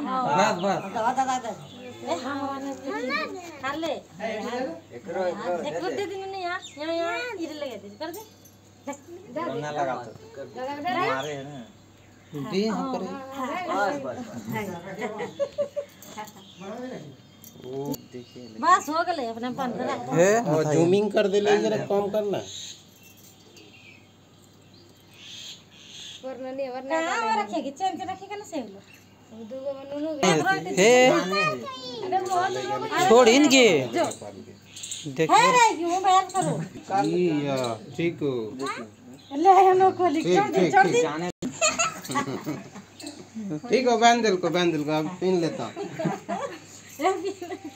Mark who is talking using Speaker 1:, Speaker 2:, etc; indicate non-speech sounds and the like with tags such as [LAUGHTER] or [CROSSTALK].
Speaker 1: बस बस
Speaker 2: दवा दवा दे ए हमरा ने खा ले
Speaker 1: एकरो एकरो
Speaker 2: एक दे दिन नहीं यहाँ यहाँ यहाँ इधर लगा दे कर दे
Speaker 1: लगा तो मारे है ना
Speaker 3: दी हम करे
Speaker 1: बस बस ओ देखिए
Speaker 2: बस हो गए अपने बंद रख
Speaker 4: जूमिंग कर दे ले जरा कम करना
Speaker 2: कहाँ रखेगी चैन के रखेगा ना सेम लो
Speaker 3: हे छोड़ इनके।
Speaker 4: ठीक हो
Speaker 2: को
Speaker 4: ठीक हो। बैंडल को बैंडल को अब पीन लेता। [LAUGHS]